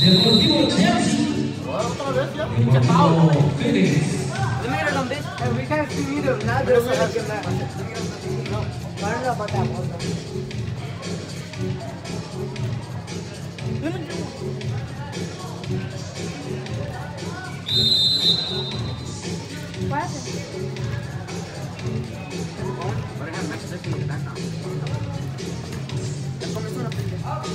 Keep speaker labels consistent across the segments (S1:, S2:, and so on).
S1: Deportivo Chelsea. Deportivo
S2: on this. We can't see either. Not me get that. No. I don't know about that one.
S3: What happened?
S2: Look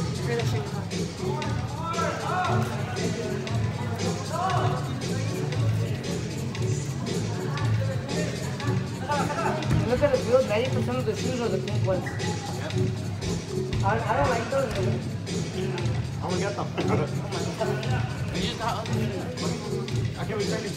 S2: at the field. 90% of the shoes are the pink ones. I, I don't like those.
S4: I'm gonna get them. I can return it.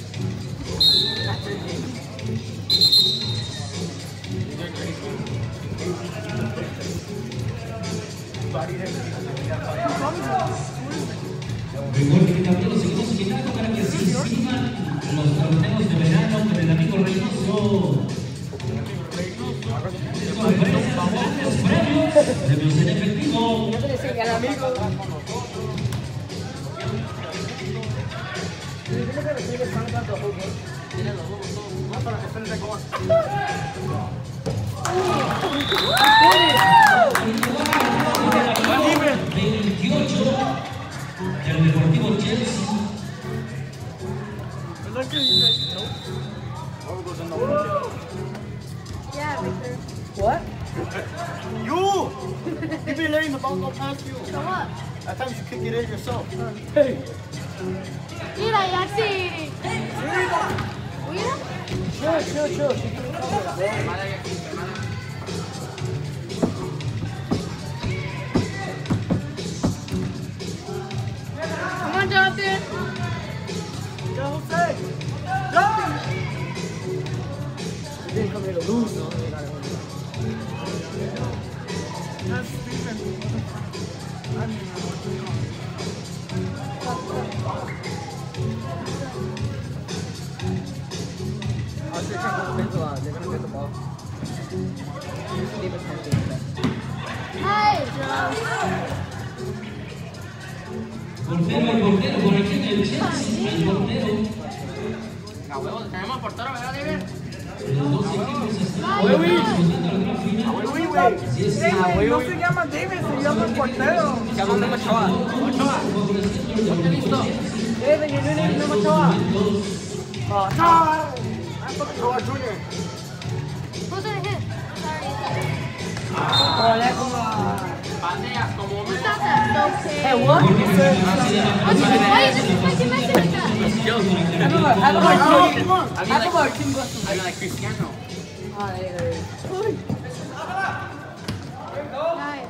S1: Recuerden también seguimos para que se a los torneos de verano con el amigo Reynoso. Premios, en efectivo.
S2: One about the whole game.
S1: El 28 del Deportivo Chelsea.
S3: Yeah, Victor.
S2: What?
S4: You! You've been letting the ball go past you.
S3: So what?
S4: At times you kick it in yourself.
S3: Mira, y así. Mira.
S2: Chill, chill, chill. She can cover it, bro.
S3: Come on, Jonathan.
S2: You didn't come here to lose, though. You gotta win. Oh, shit, check those pencil out. They're gonna get the ball. Leave
S1: Portero y portero por aquí del Chelsea. El portero.
S5: A huevo, tenemos portero, ¿verdad, David?
S1: Los dos equipos están
S3: Ay, güey.
S1: disputando la gran final. Así es que
S2: no se llama David, se llama portero. Llama Memo Ochoa.
S1: favoreciendo el Deportivo Chelsea.
S2: David, your new name is Memo Ochoa. Oh, Ochoa.
S4: Ochoa Jr.
S3: Who's gonna hit? Sorry.
S2: Oh, that's como...
S5: Pateas como
S3: Who's
S5: me.
S3: not that? Okay.
S2: Hey, what?
S3: Why you disrespecting Messi like that?
S2: Have a have a
S5: I
S2: team.
S5: mean,
S2: Have
S5: like,
S2: a team Boston.
S5: I mean, like Cristiano.
S2: Ah, there you go.
S3: Nice.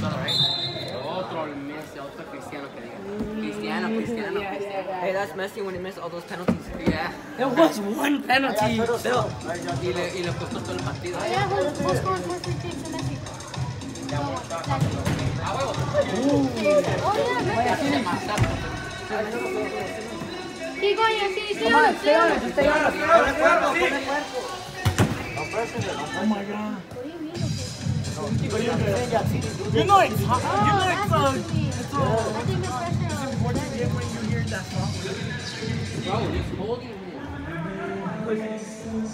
S5: Solo, right? Otro Messi, otro Cristiano que diga. Cristiano, Cristiano,
S2: Yeah, yeah,
S5: Cristiano.
S2: yeah.
S6: Hey, that's Messi when he missed all those penalties.
S5: Yeah.
S2: There was one penalty. Still.
S5: Y le, y le costó todo el partido.
S3: Oh, yeah, who, who scored more free kicks Oh, on it.
S4: You know You know.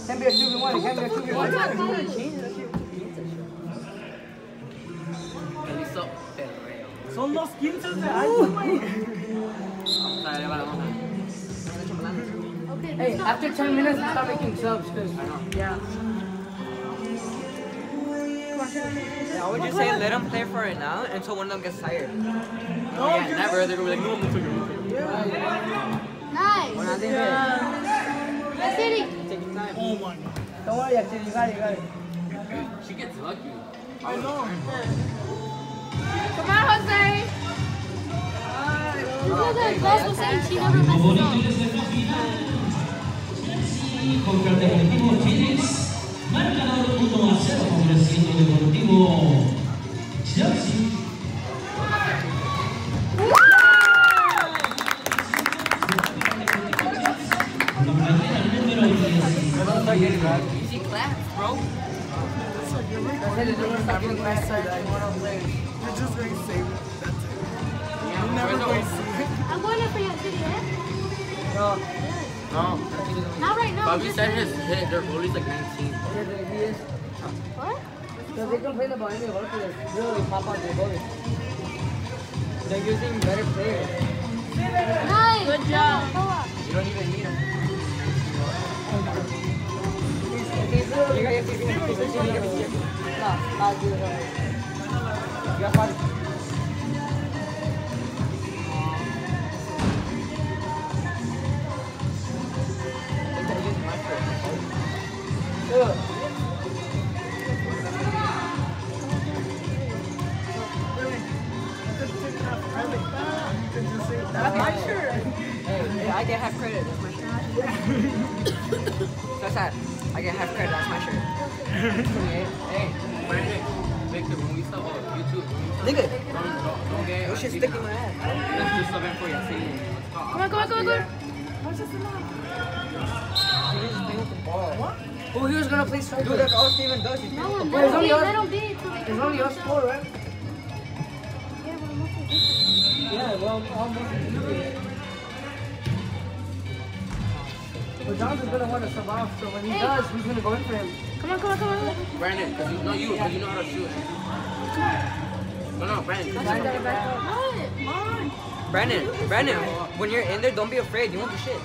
S2: Can't be a 2v1. It can't be a 2v1.
S5: Perreo.
S4: Son los 15 de año, güey.
S5: Vamos a ver, vamos a ver.
S2: Hey, after 10 minutes, stop making subs. Cause, yeah.
S6: Yeah, I would just say let him play for it now until one of them gets tired.
S5: Oh, yeah, never. They're gonna be like, no, I'm gonna
S3: Nice.
S2: When I did it.
S3: That's it.
S6: Take time.
S4: Oh my god.
S2: Don't worry, actually, you got it, you got it.
S5: She gets lucky.
S4: I know.
S3: Come on, Jose.
S1: Contra Deportivo Chiles, marcador 1 a 0 con Deportivo
S4: You're just going to save it. That's it.
S5: Yeah,
S4: You're never going to see it.
S3: I'm going up for your city, eh?
S2: No.
S5: No.
S3: Not right now.
S5: But we
S3: just
S5: said
S3: then.
S5: his hit, their goalie's like 19.
S2: Yeah, they- he is.
S3: What?
S2: Because they complain about any work players. Really pop out their goalies. They're using better players.
S3: Nice. Good job.
S5: You don't even need him.
S2: He's literally if he's
S3: But
S2: Johnson's gonna want to survive, so when he
S3: Hey.
S2: does, who's gonna go in for him?
S3: Come on, come on, come on.
S5: Brandon, because you know you, because you know how to shoot. No, no, Brandon.
S6: Brandon, Brandon, when you're in there, don't be afraid. You won't do shit.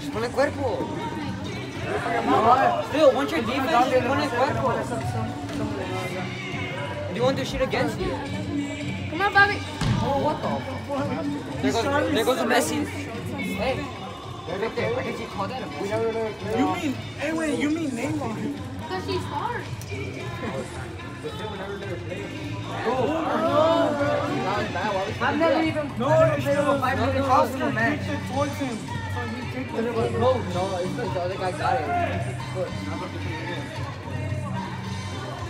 S6: Just pon el cuerpo. Still, once you're defense, just el cuerpo. You won't do shit against you.
S3: Come on, Bobby.
S6: Oh, what the? There goes, there goes Messi. Hey, right there. I a Messi.
S4: You mean, hey, wait, you mean Neymar?
S3: Because she's hard.
S2: I've never even
S4: No,
S2: I've never played over
S4: not.
S2: five
S6: No,
S2: minutes
S6: no,
S2: off in
S6: no,
S2: a
S6: No, it's because the other guy got it.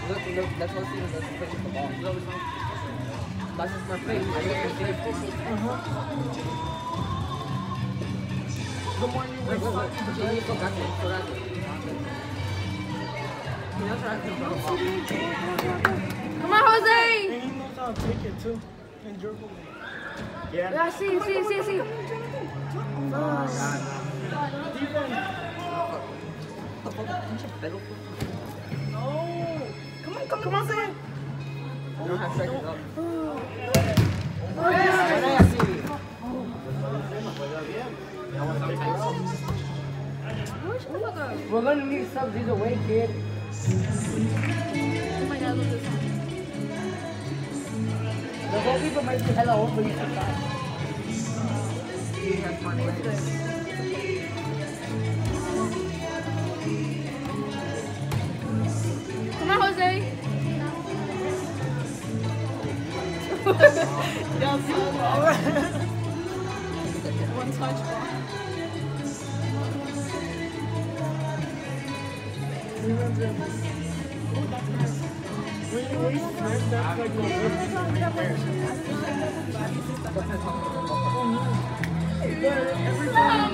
S6: Look, look, that's what does. He plays the ball. That's just my face. I forgot it, forgot it.
S3: Come on, Jose.
S4: And he knows how to take it too. And. Yeah.
S3: Yeah, see, see, see, see.
S6: Pelo, pues.
S4: No. Come on, come, on,
S6: come on, have.
S2: We're gonna need subs either way, kid.
S3: Oh my god, look this.
S2: The whole people might be hella but you
S6: has fun.
S3: One touch ball.
S4: When you when you smash that, like, no,
S2: Bro!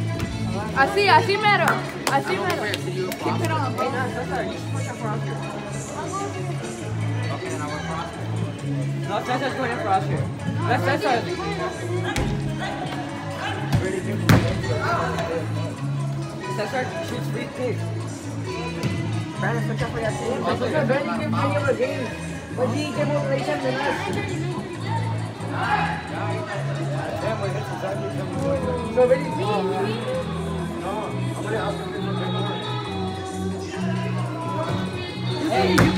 S3: see, I see Mero. I see
S5: I'm
S3: Mero.
S5: here to you for
S3: Keep it on,
S6: Hey, no, that's alright. You push up for Oscar.
S5: Okay, then I work for Oscar.
S6: No, Cesar's going in for Oscar. That's Cesar. Cesar shoots free kicks. Brandon, switch up for your team.
S2: That's what Ben you can play your game. But he came over like ten minutes. So really, Hey, you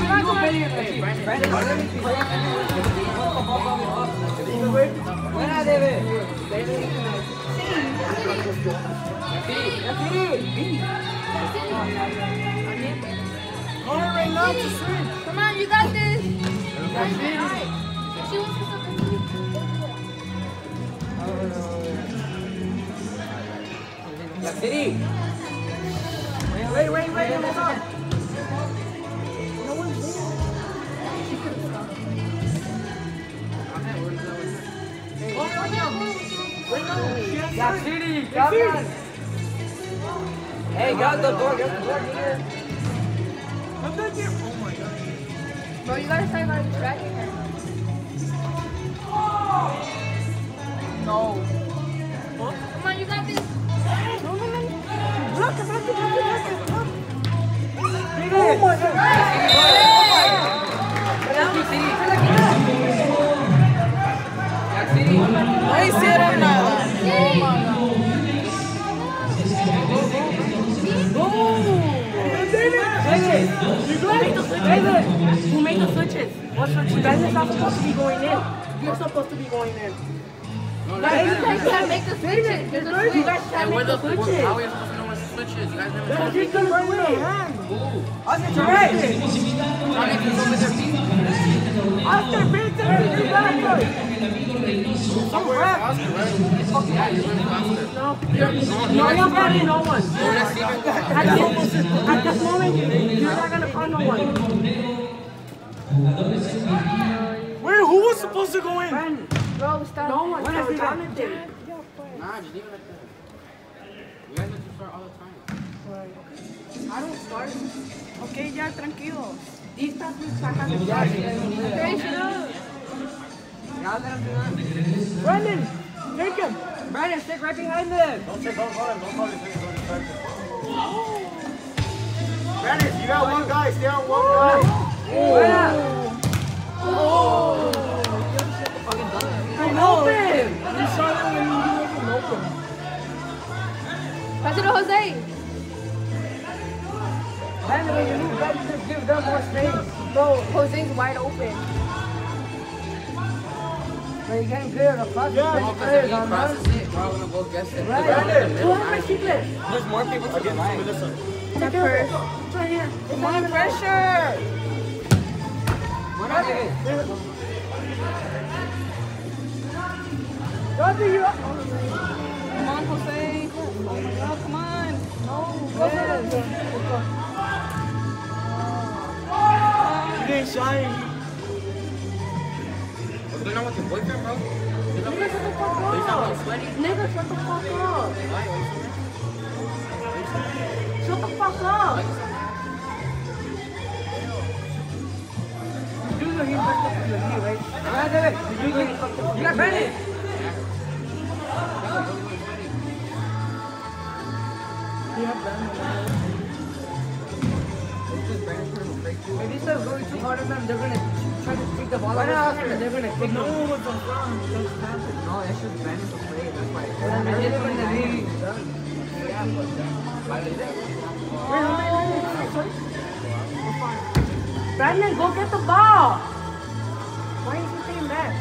S3: Come on, you got this. She wants to
S6: fucking
S2: Wait, wait, wait, hold on. Black City, come on. Hey, get out the door, get out the door, nigga.
S3: Bro, you gotta start by distracting
S5: Yeah, you're running.
S2: No, you're not no one.
S5: To Steven.
S2: At this, at this moment, you're not gonna find no one.
S4: Wait, who was supposed to go in?
S3: Bro, stop.
S2: No one.
S6: When is he
S2: Stop.
S6: gonna
S5: Nah, just leave it like that. You guys have to start all the time.
S2: I don't start.
S7: Okay, ya, tranquilo.
S2: These past weeks I haven't started.
S3: Grace, shut up.
S6: Y'all let him do that.
S2: Brandon, take him.
S6: Brandon, stick right behind them.
S4: Don't say, don't call him, don't call him, don't distract him. Brandon, you got one guy, stay on one guy.
S6: Buena. Oh.
S2: Open. You saw that when you wasn't open.
S3: Pass it to Jose.
S2: Brandon, when you move back, you just give them more space.
S3: Bro, Jose's wide open.
S2: But you can't clear the fucking
S4: Yeah.
S5: No,
S2: space
S5: because if he crosses it, we're all gonna go guess it.
S2: Right.
S4: Brandon.
S2: Who have my secret?
S6: There's more people to the
S4: Again,
S6: right.
S2: Take care of it. It's right here. It's
S7: Come on, pressure.
S6: Buena, David.
S2: Roger, you up.
S7: Oh, come on, Jose. Oh my god, come on. No,
S2: Go
S7: yes.
S2: Ahead. Let's.
S4: You didn't shine.
S5: What's going on with your boyfriend, bro? He's
S2: Nigga, shut the fuck
S5: he's not
S2: up.
S5: sweaty.
S2: Nigga, shut the fuck up.
S5: Why? Why you so mad?
S2: Shut the fuck up. You know he fucked up with you, right?
S6: Alright, David.
S2: You know he fucked up.
S6: You got Brandon.
S2: You have Brandon. If he starts going too hard on them, they're gonna try to take the ball
S6: Why
S2: out
S6: not,
S2: of him and they're gonna kick
S4: No
S2: him.
S4: one was on ground. Just happened.
S6: No, that's just Brandon to play. That's why.
S2: And then they're gonna leave. Brandon, go get the ball. Why is he staying back?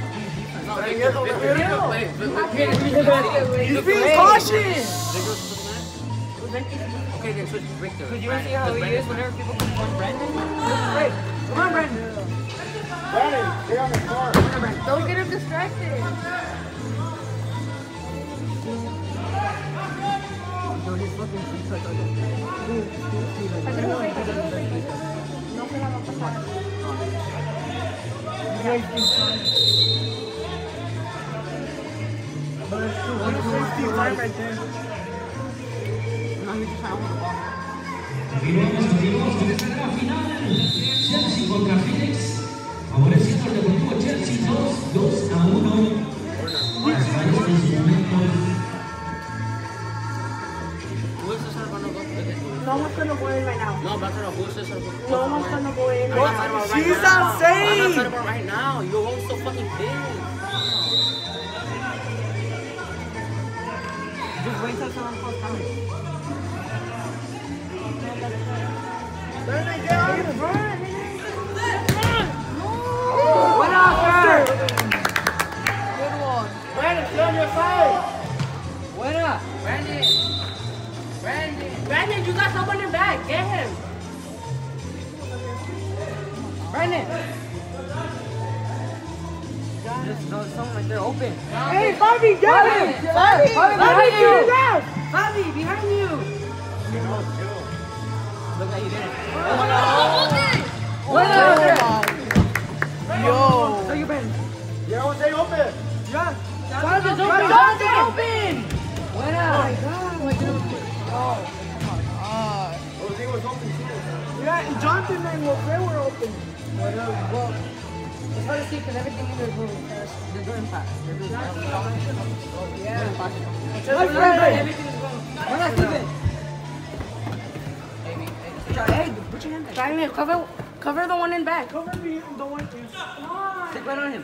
S5: No, Victor, Victor, Victor, play. Victor,
S4: He's being cautious.
S5: Okay, then switch to Victor.
S6: Did you see how he is whenever people come on Brandon?
S3: Don't get him distracted.
S6: No, his fucking
S2: right there.
S6: He's
S1: final. Chelsea contra Phoenix. Favoreciendo al Deportivo Chelsea 2, 2 a 1. Hasta estos momentos.
S5: Who is this gonna go?
S2: No one's gonna go in right now.
S5: No, but?
S2: No one's gonna go in right now.
S4: She's not
S5: I'm not talking right now. You're always so fucking pissed.
S6: Just wait till someone calls time.
S4: Brandon, get on.
S6: What
S4: Brandon.
S5: Brandon. Brandon,
S2: you got someone in back. Get him.
S6: Brandon. There's no, someone like they're open.
S4: Hey, Bobby, get Bobby, him!
S6: Bobby,
S4: Bobby,
S6: Bobby,
S4: behind
S6: you! Bobby, behind you! Look how you did it. Oh, no. oh, no.
S4: Yo!
S6: So you been?
S8: Yeah, I was open.
S4: Yeah.
S6: Bobby's
S4: open.
S6: Bobby's open. Buena.
S8: Jose was open.
S4: Yeah, and Jonathan and Jose were open.
S6: Well, it's hard to see because everything in there is moving fast. They're doing fast. They're doing fast. Yeah. Doing fast.
S4: Let's.
S6: Everything is going. We're not sleeping. Hey, put your hand.
S2: Diamond, cover, cover the one in back.
S4: Cover me, the one thing.
S6: Stick right on him.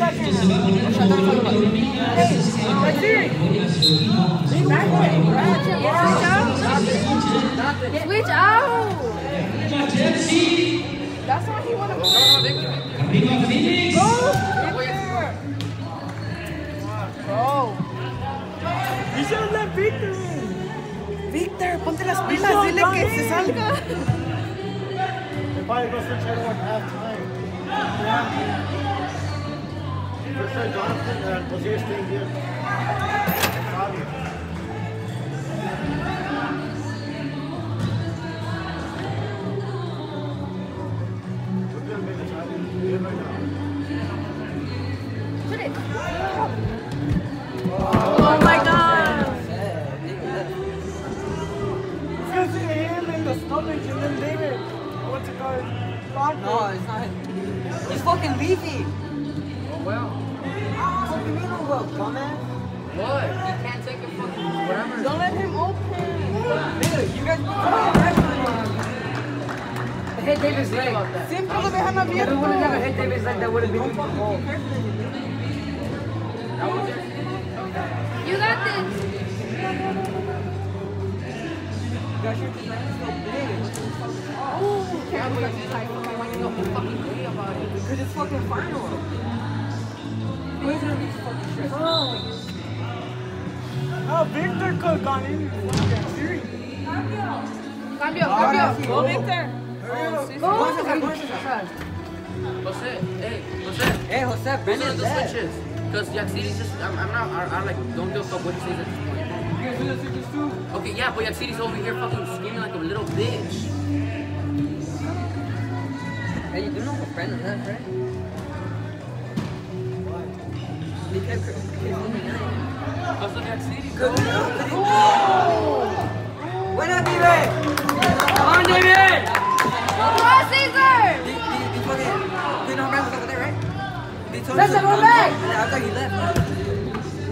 S4: seconds.
S2: Switch out! That's why he wanna
S6: Victor, Victor.
S4: Should have let Victor.
S2: Ponte las
S4: pilas, dile que se salga.
S8: switch.
S4: Yeah.
S8: Jonathan and Jose are staying here.
S6: Been the goal.
S2: You got this. Oh,
S6: Can't believe like fucking the whole fucking day about it. Because it's fucking final.
S4: Oh, Victor could gone in series.
S2: Cambio, cambio.
S6: Go,
S2: Victor.
S6: Go, Jose, hey, Jose. Hey, Jose, Brandon
S5: Those are the switches. Because Yaxidi's just, I'm, I'm not, I, I like, don't give a fuck what he says at this point.
S6: You guys do the switches too?
S5: Okay, yeah, but Yaxidi's over here fucking screaming like a little bitch.
S6: Hey, you do know what Brandon left, right? He kept
S5: Because of Yaxidi.
S6: Buena, David! Come on, David!
S2: Come on, Cesar.
S6: They, they, they fucking, they know Brandon's over there, right? They told
S2: go
S6: to-
S2: back!
S6: I thought he left.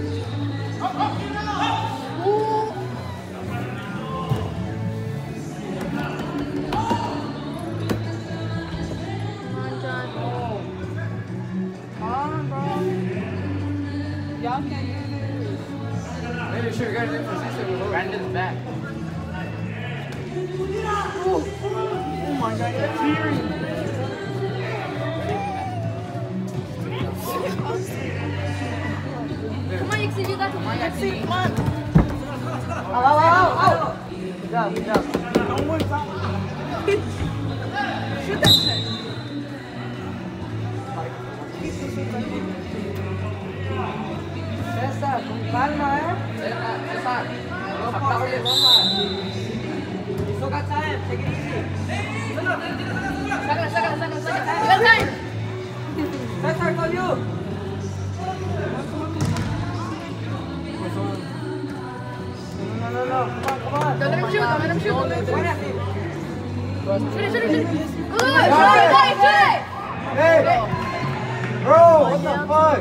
S2: Come on, bro. Y'all can do this.
S6: Maybe sure you guys in position.
S5: Brandon's back.
S4: Oh my god, that's.
S6: Oh, oh! Good job, good job.
S4: No one's out.
S2: Shoot that shit.
S6: César, con calma, eh. César, César. Aplaude, bomba. Soka time, take it easy.
S2: Sácala, sácala, sácala, sácala. You got time.
S6: César, for you.
S4: No, no, no. Come on, come on.
S2: Let him shoot, let him shoot. Let him shoot. Shoot!
S8: Bro, what the fuck?